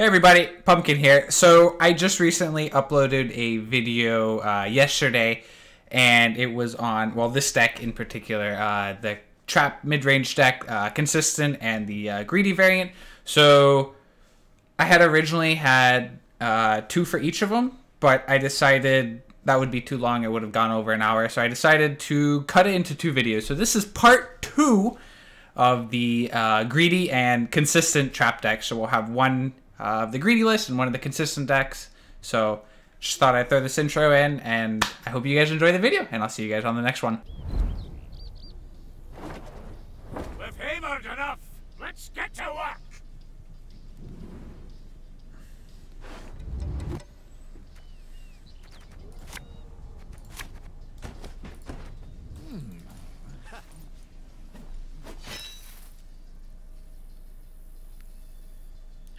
Hey everybody, Pumpkin here. So I just recently uploaded a video uh, yesterday, and it was on well this deck in particular, uh, the trap mid-range deck, uh, consistent, and the uh, greedy variant. So I had originally had uh, two for each of them, but I decided that would be too long. It would have gone over an hour, so I decided to cut it into two videos. So this is part two of the uh, greedy and consistent trap deck. So we'll have one uh, of the greedy list and one of the consistent decks. So just thought I'd throw this intro in, and I hope you guys enjoy the video, and I'll see you guys on the next one. We've hammered enough. Let's get to work.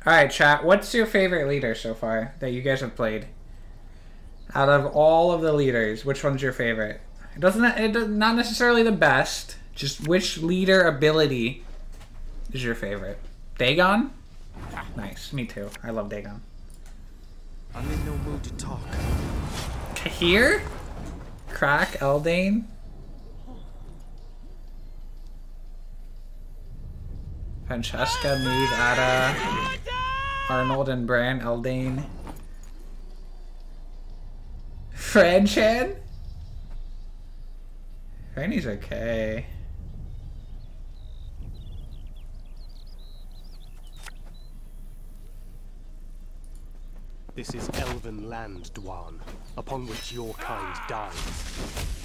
All right, chat. What's your favorite leader so far that you guys have played? Out of all of the leaders, which one's your favorite? It doesn't. It does, not necessarily the best. Just which leader ability is your favorite? Dagon. Nice. Me too. I love Dagon. I'm in no mood to talk. Cahir? Crack Eldane? Francesca, Mead, Ada, Arnold and Bran, Eldane. Franchan? Franny's okay. This is elven land, Dwan, upon which your kind dies.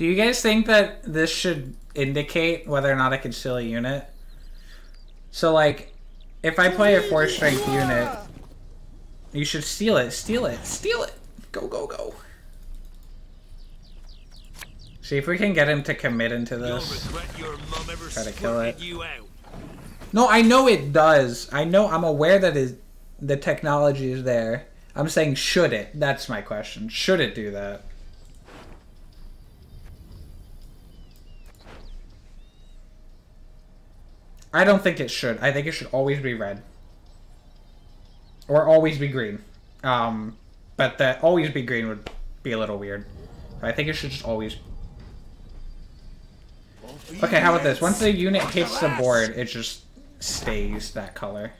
Do you guys think that this should indicate whether or not I can steal a unit? So, like, if I play a 4 strength unit, you should steal it, steal it, steal it! Go, go, go. See if we can get him to commit into this. Try to kill it. No, I know it does. I know, I'm aware that it, the technology is there. I'm saying, should it? That's my question. Should it do that? I don't think it should. I think it should always be red. Or always be green. Um, but that always be green would be a little weird. I think it should just always... Okay, how about this? Once the unit hits the board, it just stays that color.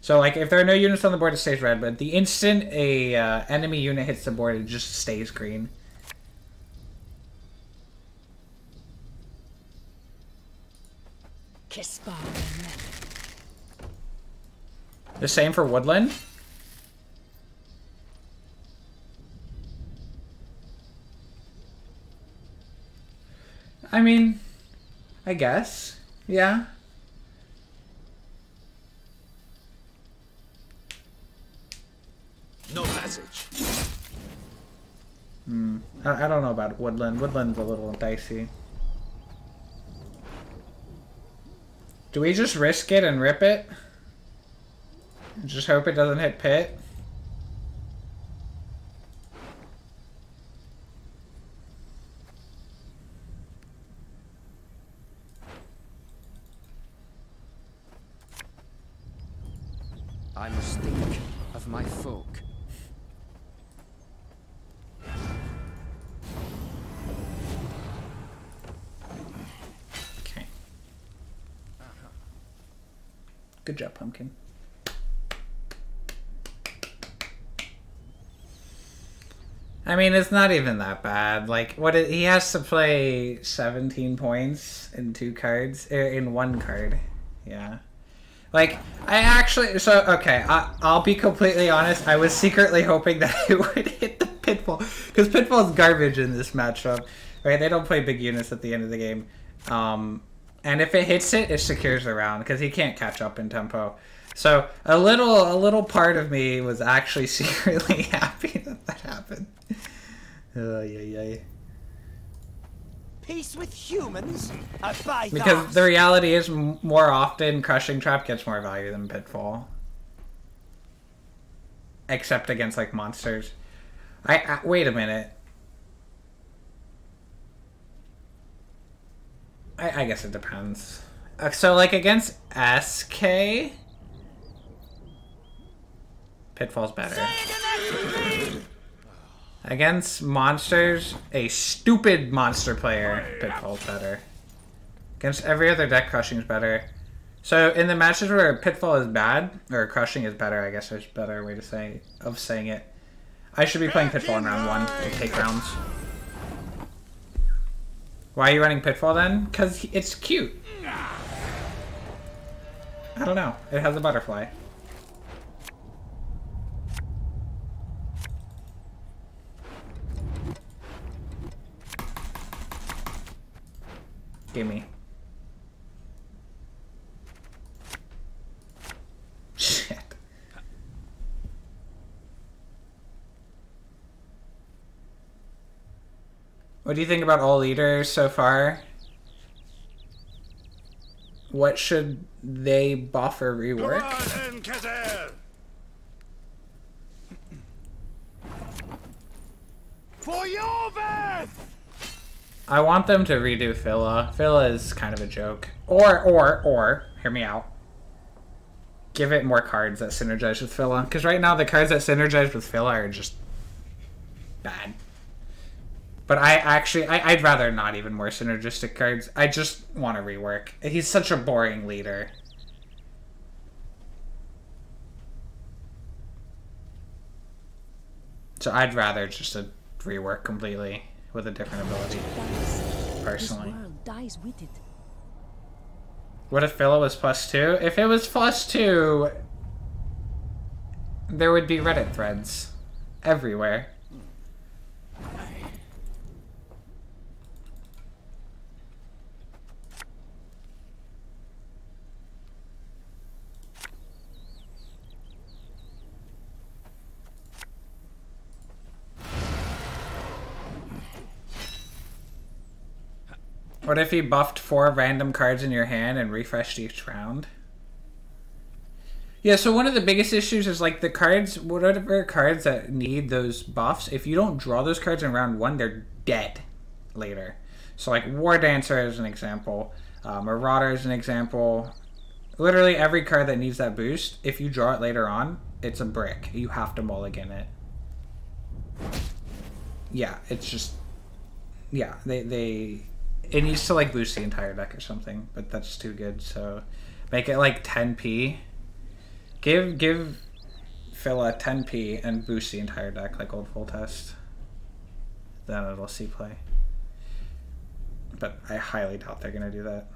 So, like, if there are no units on the board, it stays red. But the instant a uh, enemy unit hits the board, it just stays green. The same for woodland? I mean, I guess. Yeah. No passage. Hmm. I, I don't know about woodland. Woodland's a little dicey. Do we just risk it and rip it? Just hope it doesn't hit pit? Good job, Pumpkin. I mean, it's not even that bad. Like, what he has to play 17 points in two cards, er, in one card. Yeah. Like, I actually, so, okay, I, I'll be completely honest. I was secretly hoping that it would hit the Pitfall. Because Pitfall's garbage in this matchup. Right? They don't play big units at the end of the game. Um, and if it hits it, it secures the round. Because he can't catch up in tempo. So, a little, a little part of me was actually secretly happy that that happened. Oh, yeah, yeah. Peace with humans? Because the reality is, more often, Crushing Trap gets more value than Pitfall. Except against, like, monsters. I, I Wait a minute. I, I guess it depends. Uh, so, like, against SK, Pitfall's better. Against monsters, a stupid monster player, Pitfall's better. Against every other deck, Crushing's better. So in the matches where Pitfall is bad, or Crushing is better, I guess there's a better way to say of saying it. I should be playing Pitfall in round one and take rounds. Why are you running Pitfall then? Because it's cute. I don't know. It has a butterfly. Gimme. Shit. What do you think about all leaders so far? What should they buff or rework? on in, Kazir! For your! I want them to redo Phila. Phila is kind of a joke. Or, or, or, hear me out. Give it more cards that synergize with Phila. Because right now the cards that synergize with Phila are just bad. But I actually, I, I'd rather not even more synergistic cards. I just want to rework. He's such a boring leader. So I'd rather just a rework completely with a different ability. Personally. This world dies with it. What if Phila was plus two? If it was plus two, there would be Reddit threads everywhere. What if he buffed four random cards in your hand and refreshed each round? Yeah, so one of the biggest issues is like the cards, whatever cards that need those buffs, if you don't draw those cards in round one, they're dead later. So like War Dancer as an example, uh, Marauder as an example. Literally every card that needs that boost, if you draw it later on, it's a brick. You have to mulligan it. Yeah, it's just yeah, they they it needs to like boost the entire deck or something, but that's too good. So make it like 10p. Give give Phila 10p and boost the entire deck like old Foltest. Then it'll see play. But I highly doubt they're gonna do that.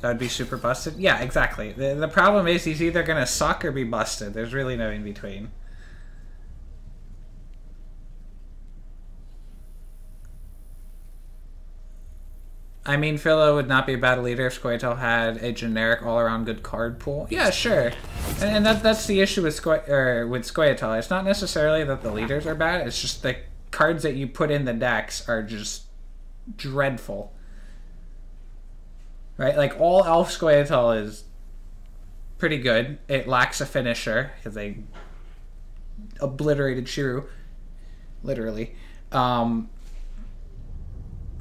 That would be super busted. Yeah, exactly. The, the problem is he's either gonna suck or be busted. There's really no in between. I mean, Philo would not be a bad leader if Squirtle had a generic all-around good card pool. Yeah, sure. And, and that that's the issue with Squ- or with Squirtle. It's not necessarily that the leaders are bad. It's just the cards that you put in the decks are just dreadful. Right? Like all Elf Squirtle is pretty good. It lacks a finisher because they obliterated Schirrú, literally. Um,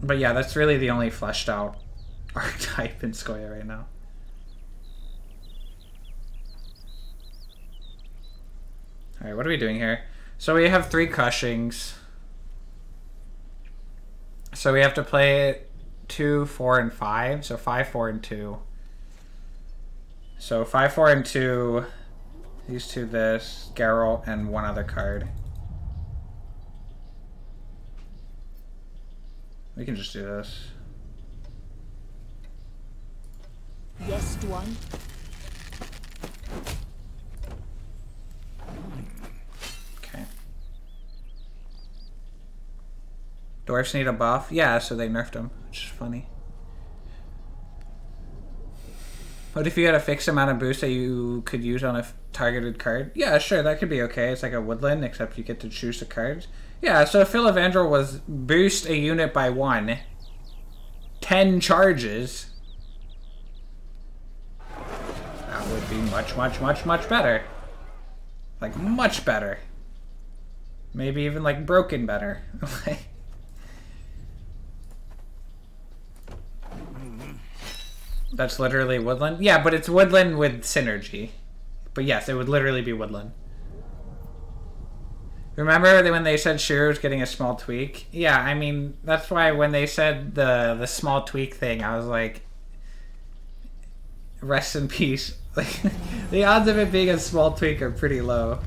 but yeah, that's really the only fleshed out archetype in Skoya right now. Alright, what are we doing here? So we have three Crushings. So we have to play two, four, and five. So five, four, and two. So five, four, and two. These two, this, Geralt, and one other card. We can just do this. Yes, Dwan. Okay. Dwarfs need a buff? Yeah, so they nerfed him, which is funny. What if you had a fixed amount of boost that you could use on a targeted card? Yeah, sure, that could be okay. It's like a woodland, except you get to choose the cards. Yeah, so Filavandrel was boost a unit by one, 10 charges, that would be much, much, much, much better. Like, much better. Maybe even like broken better. That's literally woodland. Yeah, but it's woodland with synergy. But yes, it would literally be woodland. Remember when they said Schirrú was getting a small tweak? Yeah, I mean that's why when they said the the small tweak thing, I was like, rest in peace. Like the odds of it being a small tweak are pretty low.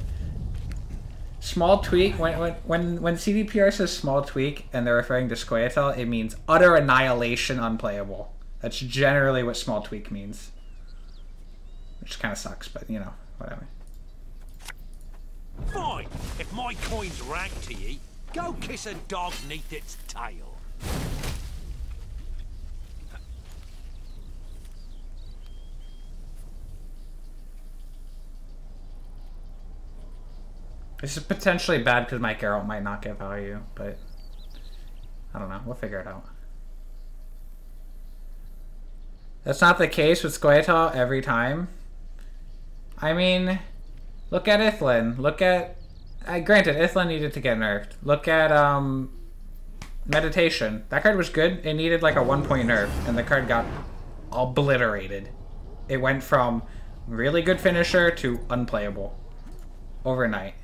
Small tweak when when when when CDPR says small tweak and they're referring to Scoia'tael, it means utter annihilation, unplayable. That's generally what small tweak means. Which kind of sucks, but you know, whatever. Fine. If my coin's rag to ye, go kiss a dog neath its tail. This is potentially bad because my Geralt might not get value, but I don't know. We'll figure it out. That's not the case with Scoia'tael every time. I mean, look at Ithlinne. Look at... Uh, granted, Ithlinne needed to get nerfed. Look at um, Meditation. That card was good. It needed like a one-point nerf, and the card got obliterated. It went from really good finisher to unplayable overnight.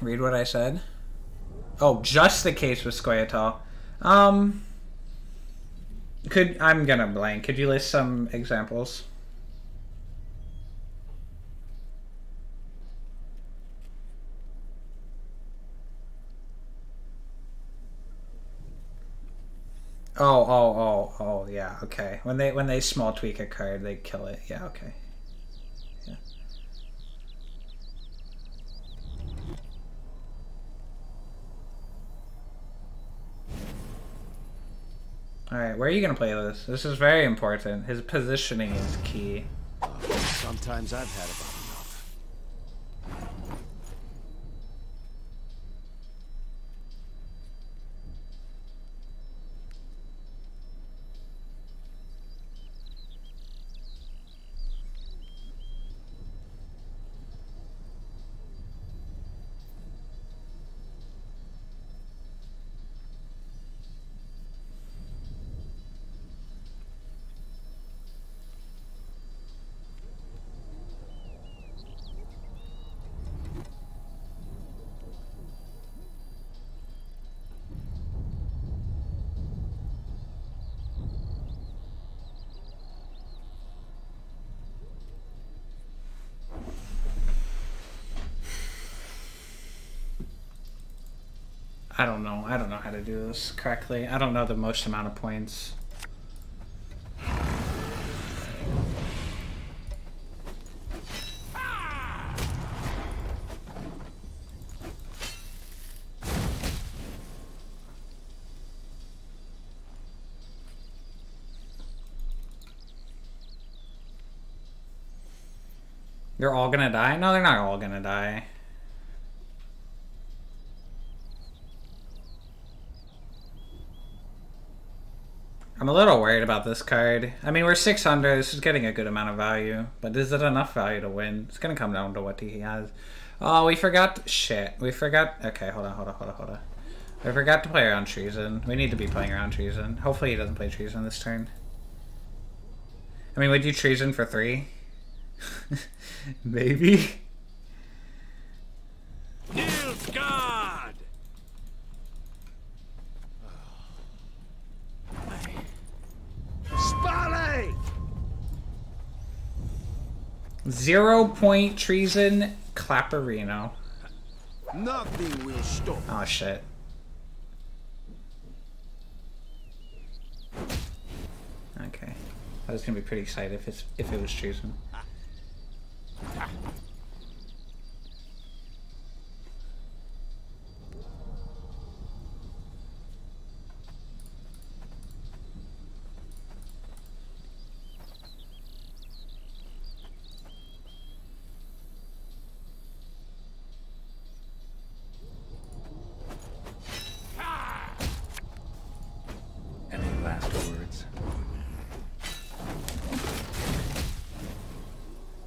Read what I said. Oh, just the case with Scoia'tael. Um, could I'm gonna blank. Could you list some examples? Oh, oh, oh, oh, yeah, okay. When they when they small tweak a card, they kill it. Yeah, okay. All right, where are you gonna play this? This is very important. His positioning is key. Sometimes I've had about I don't know. I don't know how to do this correctly. I don't know the most amount of points. They're all gonna die? No, they're not all gonna die. I'm a little worried about this card. I mean, we're 600. This is getting a good amount of value. But is it enough value to win? It's going to come down to what he has. Oh, we forgot... Shit. We forgot... Okay, hold on, hold on, hold on, hold on. We forgot to play around Treason. We need to be playing around Treason. Hopefully he doesn't play Treason this turn. I mean, would you Treason for three? Maybe? Zero point Treason Clapperino. Nothing will stop. Oh, shit. Okay. I was gonna be pretty excited if it's if it was Treason.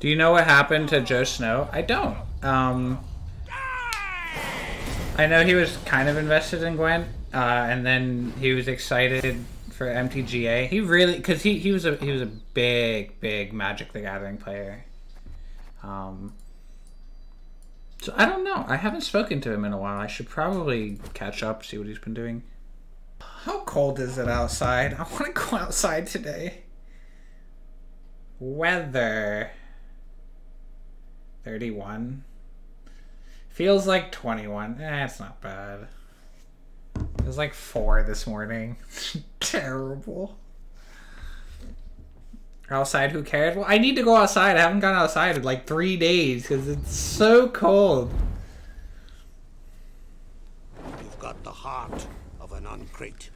Do you know what happened to Joe Snow? I don't. Um, I know he was kind of invested in Gwent, uh, and then he was excited for MTGA. He really, because he, he was a he was a big big Magic the Gathering player. Um, so I don't know. I haven't spoken to him in a while. I should probably catch up, see what he's been doing. How cold is it outside? I want to go outside today. Weather 31. Feels like 21. Eh, it's not bad. It was like 4 this morning. Terrible. Outside, who cares? Well, I need to go outside. I haven't gone outside in like three days because it's so cold. You've got the heart of an uncrate.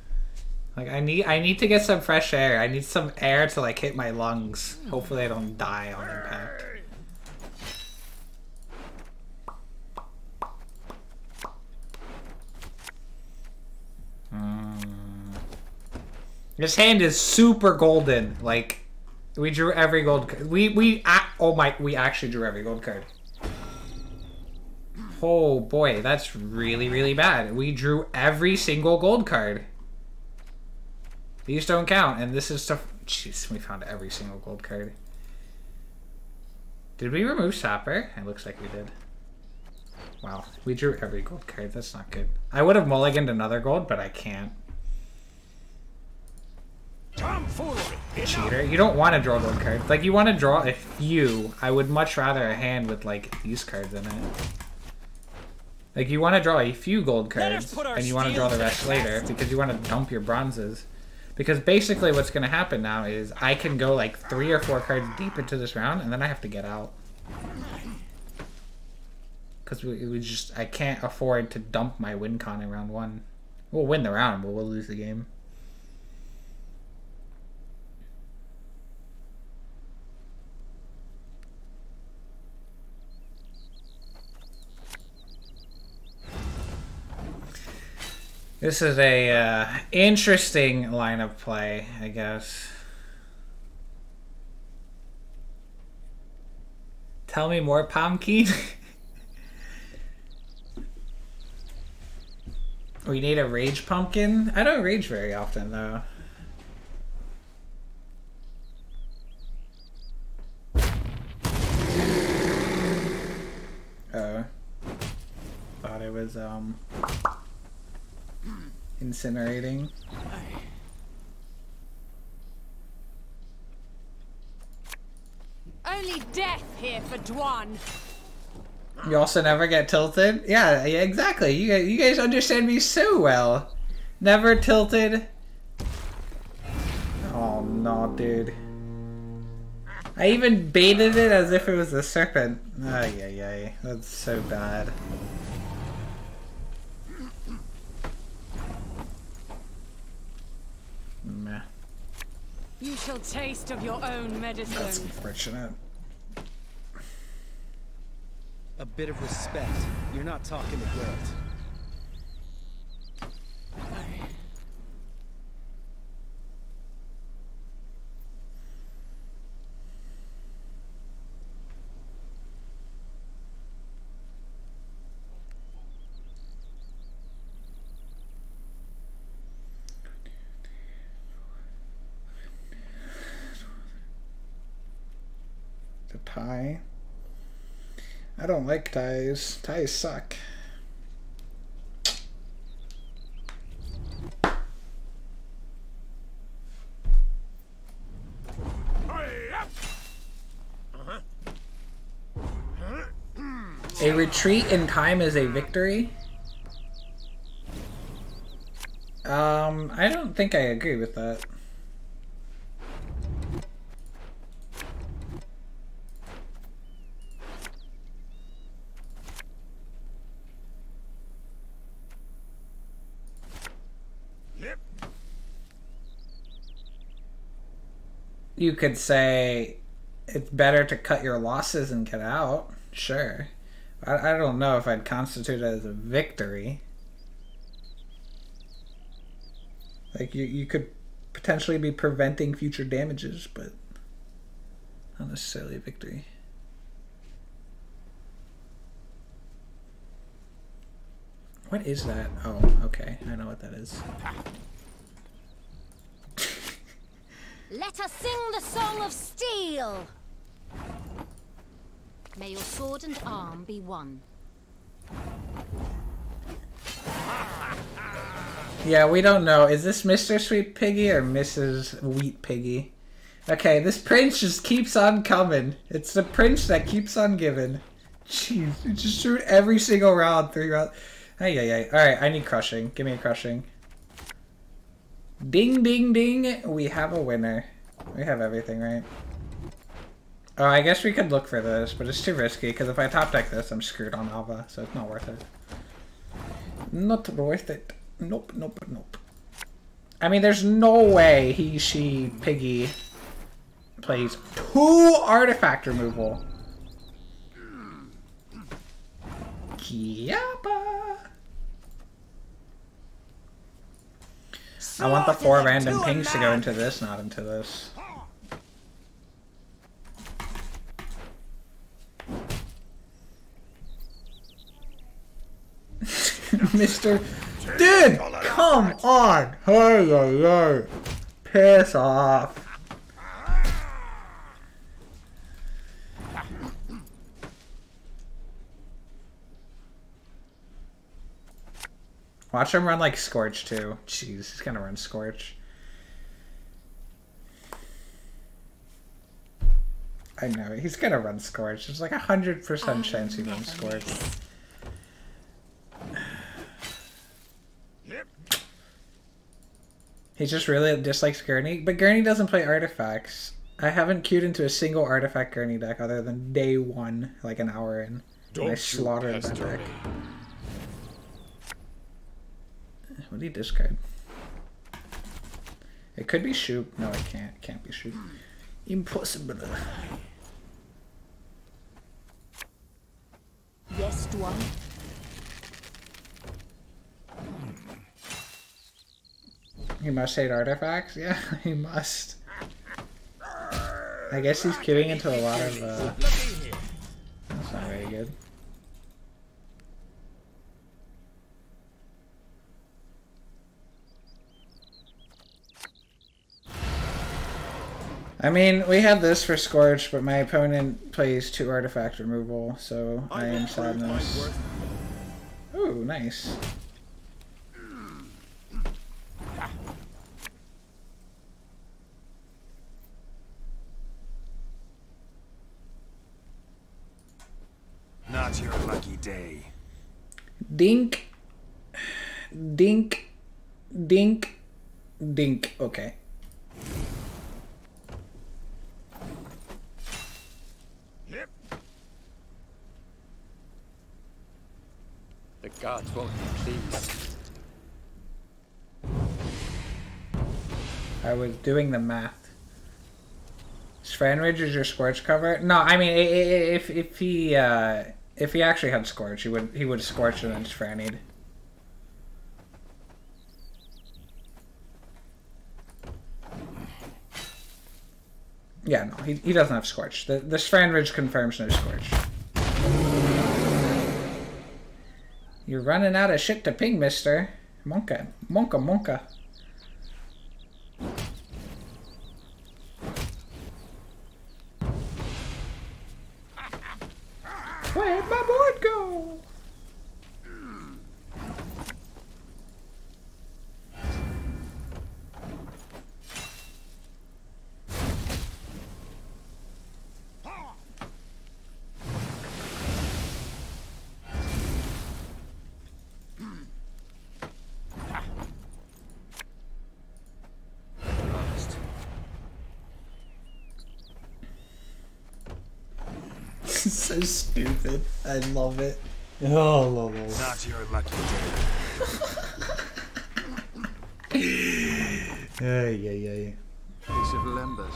Like I need, I need to get some fresh air. I need some air to like hit my lungs. Hopefully, I don't die on impact. This hand is super golden. Like we drew every gold. We we oh my we actually drew every gold card. Oh boy, that's really really bad. We drew every single gold card. These don't count, and this is stuff. Jeez, we found every single gold card. Did we remove Sapper? It looks like we did. Wow, we drew every gold card. That's not good. I would have mulliganed another gold, but I can't. Cheater. You don't want to draw gold cards. Like, you want to draw a few. I would much rather a hand with, like, these cards in it. Like, you want to draw a few gold cards, and you want to draw the rest later, because you want to dump your bronzes. Because basically what's going to happen now is I can go, like, three or four cards deep into this round, and then I have to get out. Because we, we just, I can't afford to dump my win con in round one. We'll win the round, but we'll lose the game. This is a uh, interesting line of play, I guess. Tell me more, Pumpkin. we need a rage pumpkin. I don't rage very often though. Oh, thought it was um incinerating. Only death here for Dwan. You also never get tilted? Yeah, yeah, exactly. You guys, you guys understand me so well. Never tilted. Oh no, dude. I even baited it as if it was a serpent. Ay, ay, ay. That's so bad. You shall taste of your own medicine. That's medicine. unfortunate. A bit of respect. You're not talking to girls. The tie. I don't like ties. Ties suck. A retreat in time is a victory? Um, I don't think I agree with that. you could say it's better to cut your losses and get out. Sure. I, I don't know if I'd constitute it as a victory. Like, you, you could potentially be preventing future damages, but not necessarily victory. What is that? Oh, okay. I know what that is. Let us sing the song of steel. May your sword and arm be one. Yeah, we don't know. Is this Mr. Sweet Piggy or Mrs. Wheat Piggy? Okay, this prince just keeps on coming. It's the prince that keeps on giving. Jeez, just shoot every single round, three rounds. Hey, yeah, ay. Alright, I need crushing. Give me a crushing. Ding, ding, ding. We have a winner. We have everything, right? Oh, I guess we could look for this, but it's too risky, because if I top deck this, I'm screwed on Alva, so it's not worth it. Not worth it. Nope, nope, nope. I mean, there's no way he, she, Piggy plays two artifact removal. Yappa. I want the four random pings to go into this, not into this. Mr. Dude, come on! Hey, hey, hey. Piss off. Watch him run like Scorch too. Jeez, he's gonna run Scorch. I know, he's gonna run Scorch. There's like a hundred percent um, chance he runs Scorch. He just really dislikes Gurney, but Gurney doesn't play artifacts. I haven't queued into a single artifact Gurney deck other than day one, like an hour in. and I slaughtered that deck. What did he discard? It could be Shoop. No, it can't. It can't be Shoop. Impossible. Yes, Dwan. He must hate artifacts? Yeah, he must. I guess he's queuing into a lot of, uh... That's not very good. I mean, we have this for Scorch, but my opponent plays two artifact removal, so I am sadness. Ooh, nice. Not your lucky day. Dink. Dink. Dink. Dink. Okay. Gods won't be pleased. I was doing the math. Svanrige is your Scorch cover? No, I mean, if if he uh, if he actually had Scorch, he would he would Scorch and then Svanid. Yeah, no, he, he doesn't have Scorch. The the Svanrige confirms no Scorch. You're running out of shit to ping, mister. Monka. Monka, monka. Where'd my board go? So stupid. I love it. Oh, love it. Not your lucky day. Ay, ay, ay. Piece of Lembas.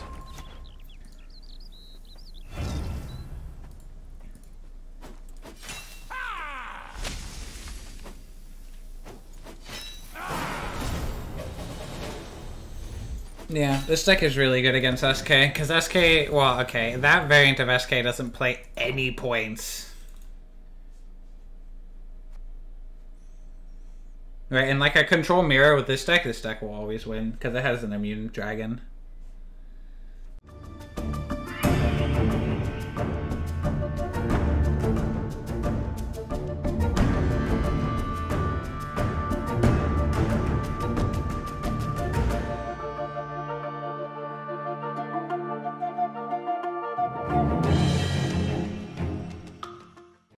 Yeah, this deck is really good against SK, because SK, well, okay, that variant of SK doesn't play any points. Right, and like I control mirror with this deck, this deck will always win because it has an immune dragon.